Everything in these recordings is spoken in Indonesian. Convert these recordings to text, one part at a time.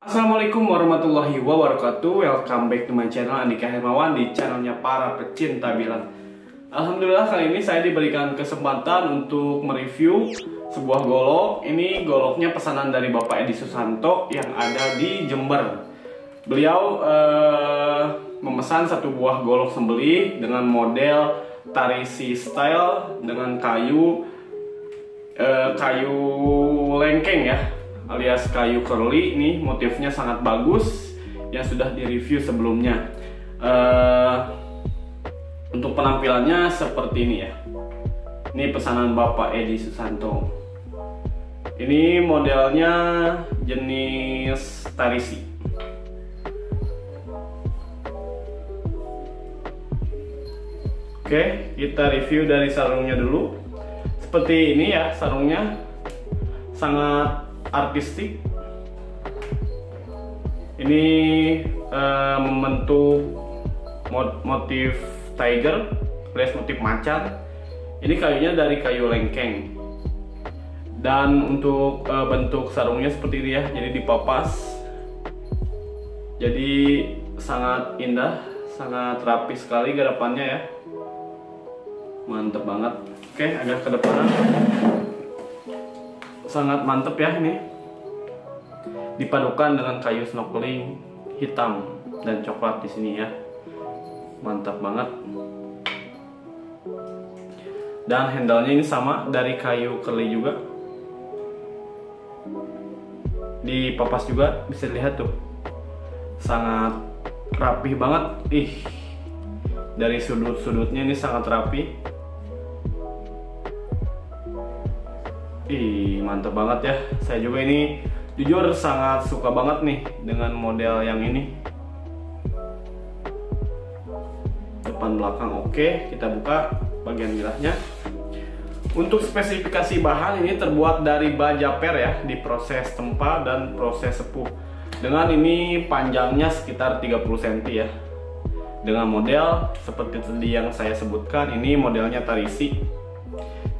Assalamualaikum warahmatullahi wabarakatuh. Welcome back to my channel Andika Hermawan di channelnya para pecinta bilang. Alhamdulillah kali ini saya diberikan kesempatan untuk mereview sebuah golok. Ini goloknya pesanan dari Bapak Edi Susanto yang ada di Jember. Beliau eh, memesan satu buah golok sembeli dengan model Tarisi style dengan kayu eh, kayu lengkeng ya alias kayu curly ini motifnya sangat bagus yang sudah direview sebelumnya. Uh, untuk penampilannya seperti ini ya. Ini pesanan Bapak Edi Susanto. Ini modelnya jenis tarisi. Oke, kita review dari sarungnya dulu. Seperti ini ya sarungnya, sangat artistik. Ini uh, membentuk motif tiger, alias motif macan. Ini kayunya dari kayu lengkeng. Dan untuk uh, bentuk sarungnya seperti ini ya, jadi dipapas. Jadi sangat indah, sangat rapi sekali garapannya ya mantep banget oke agak ke depan sangat mantep ya ini. Dipadukan dengan kayu snorkeling hitam dan coklat di sini ya. Mantap banget. Dan handle-nya ini sama dari kayu curly juga. Di papas juga bisa dilihat tuh. Sangat rapih banget. Ih dari sudut-sudutnya ini sangat rapi Ih, mantep banget ya. Saya juga ini jujur sangat suka banget nih dengan model yang ini. Depan belakang oke, kita buka bagian bilahnya. Untuk spesifikasi bahan ini terbuat dari baja per ya, diproses tempa dan proses sepuh. Dengan ini panjangnya sekitar 30 cm ya. Dengan model seperti tadi yang saya sebutkan, ini modelnya Tarisi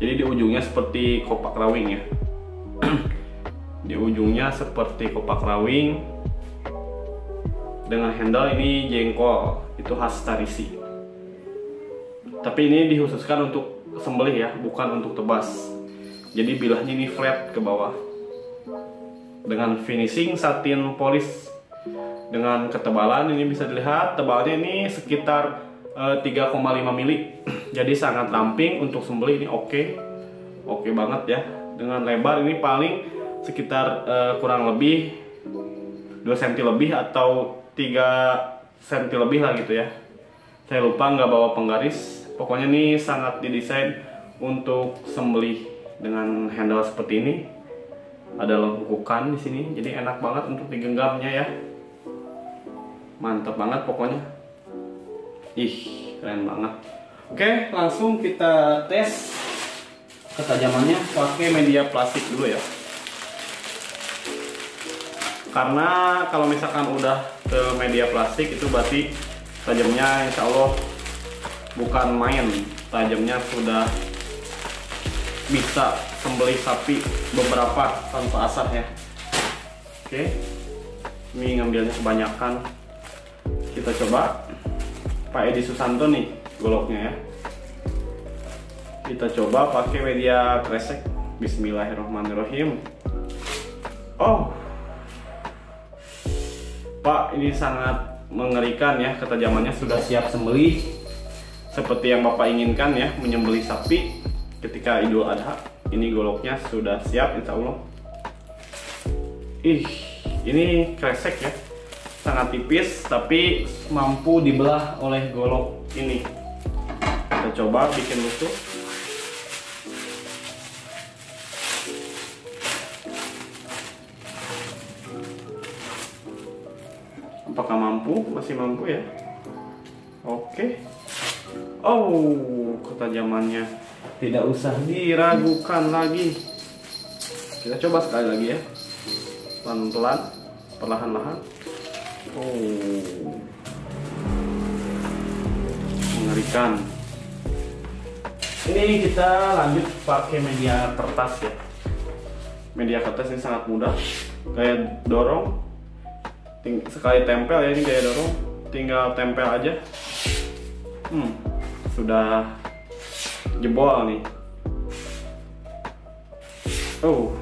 jadi di ujungnya seperti kopak rawing ya. Di ujungnya seperti kopak rawing dengan handle ini jengkol itu khas tarisi. Tapi ini dikhususkan untuk sembelih ya bukan untuk tebas. Jadi bilahnya ini flat ke bawah. Dengan finishing satin polis dengan ketebalan ini bisa dilihat tebalnya ini sekitar 3,5 eh, mili jadi sangat ramping untuk sembelih ini oke. Okay. oke okay banget ya. Dengan lebar ini paling sekitar uh, kurang lebih 2 cm lebih atau 3 cm lebih lah gitu ya. Saya lupa nggak bawa penggaris. Pokoknya ini sangat didesain untuk sembelih dengan handle seperti ini. Ada lengkukan di sini jadi enak banget untuk digenggamnya ya. Mantap banget pokoknya. Ih, keren banget. Oke, langsung kita tes ketajamannya pakai media plastik dulu ya. Karena kalau misalkan udah ke media plastik itu berarti tajamnya insya Allah bukan main. Tajamnya sudah bisa sembelih sapi beberapa tanpa asap ya. Oke, ini ngambilnya kebanyakan. Kita coba. Pak Edi Susanto nih goloknya ya. Kita coba pakai media kresek. Bismillahirrahmanirrahim. Oh. Pak ini sangat mengerikan ya. Ketajamannya sudah siap sembelih. Seperti yang Bapak inginkan ya menyembelih sapi ketika Idul Adha. Ini goloknya sudah siap insya Allah. Ih ini kresek ya. Sangat tipis tapi mampu dibelah oleh golok ini coba bikin lusuh apakah mampu? Masih mampu ya? Oke. Oh ketajamannya tidak usah diragukan lagi. Kita coba sekali lagi ya. Pelan-pelan perlahan-lahan. Oh. Mengerikan. Ini kita lanjut pakai media kertas ya. Media kertas ini sangat mudah. Kayak dorong, sekali tempel ya ini gaya dorong. Tinggal tempel aja. Hmm, sudah jebol nih. Oh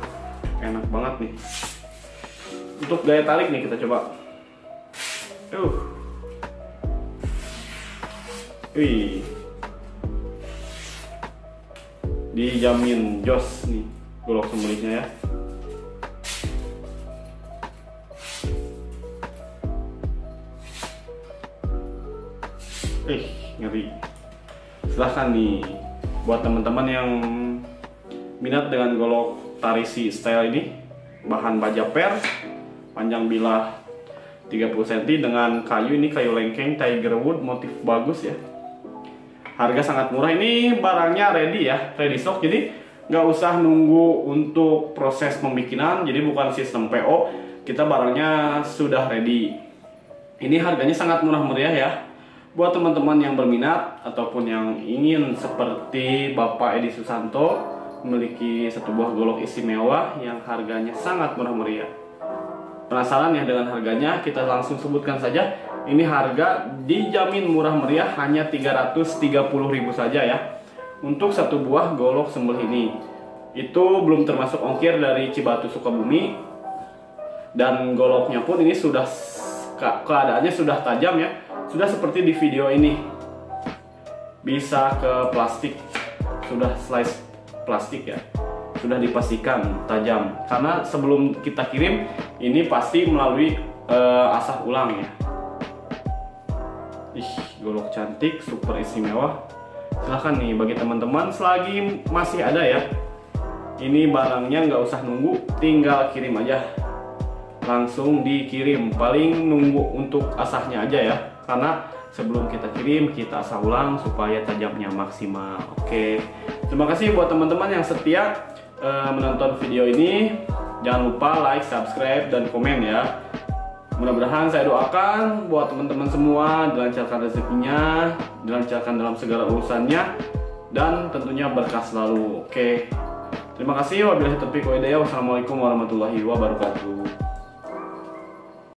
enak banget nih. Untuk gaya tarik nih kita coba. Uh wih dijamin jos nih golok sembelihnya ya. Eh ngeri. Silahkan nih buat teman-teman yang minat dengan golok tarisi style ini bahan baja per panjang bilah 30 cm dengan kayu ini kayu lengkeng tiger wood motif bagus ya harga sangat murah. Ini barangnya ready ya ready stock. Jadi nggak usah nunggu untuk proses pembikinan. Jadi bukan sistem PO kita barangnya sudah ready. Ini harganya sangat murah meriah ya. Buat teman-teman yang berminat ataupun yang ingin seperti Bapak Edi Susanto memiliki satu buah golok istimewa yang harganya sangat murah meriah. Penasaran ya dengan harganya? Kita langsung sebutkan saja. Ini harga dijamin murah meriah hanya 330.000 saja ya. Untuk satu buah golok sembelih ini. Itu belum termasuk ongkir dari Cibatu Sukabumi. Dan goloknya pun ini sudah keadaannya sudah tajam ya sudah seperti di video ini bisa ke plastik sudah slice plastik ya sudah dipastikan tajam karena sebelum kita kirim ini pasti melalui uh, asah ulang ya. Ih golok cantik super istimewa. Silahkan nih bagi teman-teman selagi masih ada ya. Ini barangnya nggak usah nunggu tinggal kirim aja. Langsung dikirim. Paling nunggu untuk asahnya aja ya. Karena sebelum kita kirim kita asah ulang supaya tajamnya maksimal. Oke. Terima kasih buat teman-teman yang setia uh, menonton video ini jangan lupa like subscribe dan komen ya. Mudah-mudahan saya doakan buat teman-teman semua dilancarkan rezekinya dilancarkan dalam segala urusannya dan tentunya berkah selalu. Oke. Terima kasih. Wabillahi taufiq wassalamualaikum warahmatullahi wabarakatuh